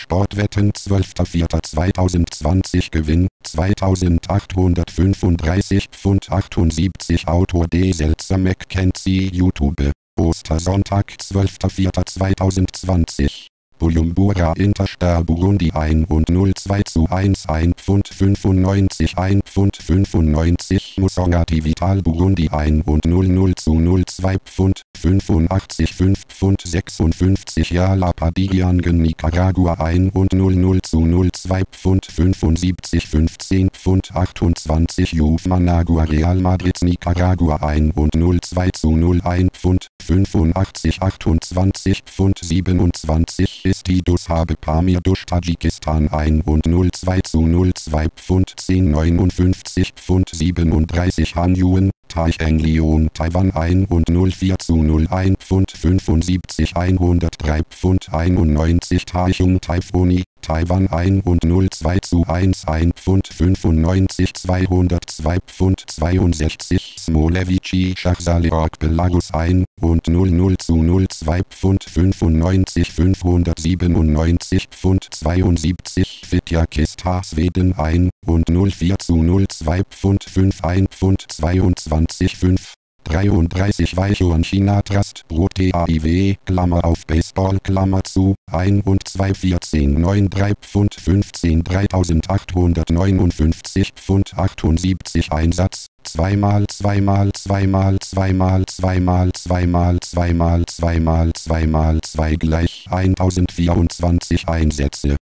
Sportwetten 12.04.2020 Gewinn 2835 Pfund 78 Autor D. Seltzer McKenzie YouTube Ostersonntag 12.04.2020 Bujumbura Interstar Burundi 1 und 02 zu 1 1 Pfund 95 1 Pfund 95 Musongati Vital Burundi 1 und 00 zu 02 Pfund 85 5 Pfund 56 Yala Padiangen Nicaragua 1 und 00 zu 02 Pfund 75 15 Pfund 28 Juf Managua Real Madrid Nicaragua 1 und 02 zu 01 Pfund 85 28 Pfund 27 Istidus habe Pamir durch Tadschikistan 1 und 02 zu 02 Pfund 10 59 Pfund 37 Han Yuan Taichenglion Taiwan 1 und 04 zu 01 Pfund 75 103 Pfund 91 Taichung Taifuni Taiwan 1 und 02 zu 1 1 Pfund 95 202 Pfund 62 Smolevici Schachsaleorg Belarus 1 und 00 zu 02 Pfund 95 597 Pfund 72 Fitjakistar Schweden 1 und 04 zu 02 Pfund 5 1 Pfund 22 5 33 Weichhorn China Trust Brot TAIW Klammer auf Baseball Klammer zu 1 und 2 14 9 3 Pfund 15 3859 Pfund 78 Einsatz zweimal zweimal zweimal zweimal zweimal zweimal zweimal zweimal zweimal zwei gleich 1024 Einsätze.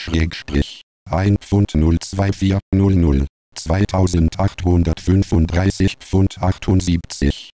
Schrägstrich 1 Pfund 02400 2835 Pfund 78